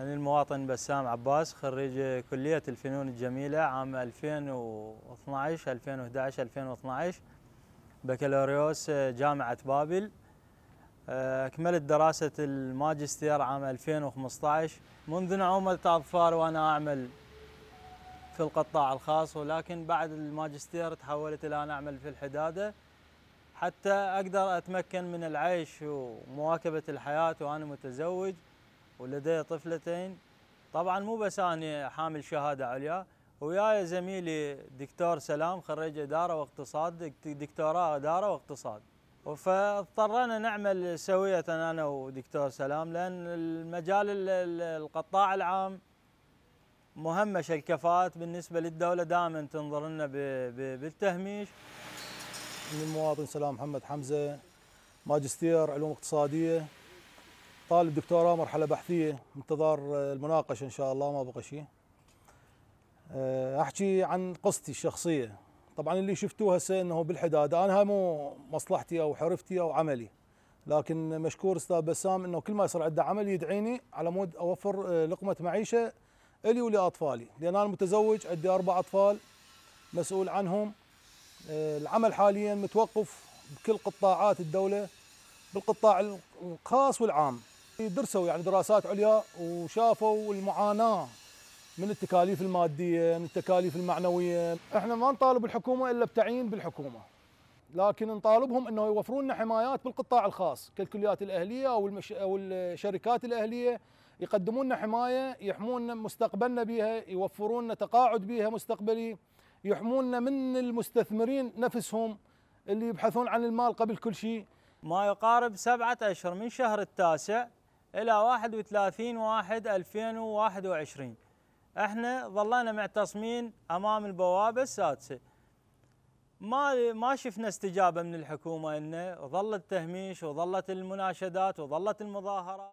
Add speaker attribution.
Speaker 1: أنا المواطن بسام عباس خريج كلية الفنون الجميلة عام 2012 2011 2012 بكالوريوس جامعة بابل. أكملت دراسة الماجستير عام 2015 منذ نعومة أظفار وأنا أعمل في القطاع الخاص ولكن بعد الماجستير تحولت إلى أن أعمل في الحدادة. حتى أقدر أتمكن من العيش ومواكبة الحياة وأنا متزوج. ولدي طفلتين. طبعا مو بس أنا حامل شهادة عليا وياي زميلي دكتور سلام خريج إدارة واقتصاد دكتوراه إدارة واقتصاد. فاضطرينا نعمل سوية أنا ودكتور سلام لأن المجال القطاع العام مهمش الكفاءات بالنسبة للدولة دائما تنظر لنا بالتهميش.
Speaker 2: من المواطن سلام محمد حمزة ماجستير علوم اقتصادية. طالب دكتوراه مرحلة بحثية انتظار المناقشة إن شاء الله ما بقى شيء. أحكي عن قصتي الشخصية. طبعا اللي شفتوه هسه إنه بالحداده أنا هاي مو مصلحتي أو حرفتي أو عملي. لكن مشكور أستاذ بسام إنه كل ما يصير عنده عمل يدعيني على مود أوفر لقمة معيشة إلي ولاطفالي لأن أنا متزوج عندي أربع أطفال مسؤول عنهم. العمل حاليا متوقف بكل قطاعات الدولة بالقطاع الخاص والعام. درسوا يعني دراسات عليا وشافوا المعاناة من التكاليف المادية من التكاليف المعنوية. إحنا ما نطالب الحكومة إلا بتعيين بالحكومة. لكن نطالبهم إنه يوفرون لنا حمايات بالقطاع الخاص كالكليات الأهلية أو. أو الشركات الأهلية. يقدمون لنا حماية يحمون مستقبلنا بها يوفرون لنا تقاعد بها مستقبلي. يحموننا من المستثمرين نفسهم اللي يبحثون عن المال قبل كل شيء.
Speaker 1: ما يقارب سبعة أشهر من شهر التاسع إلى 31 واحد 2021 إحنا ظلينا معتصمين أمام البوابه السادسة. ما ما شفنا استجابة من الحكومة إنه ظل التهميش وظلت المناشدات وظلت المظاهرات.